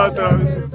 outra.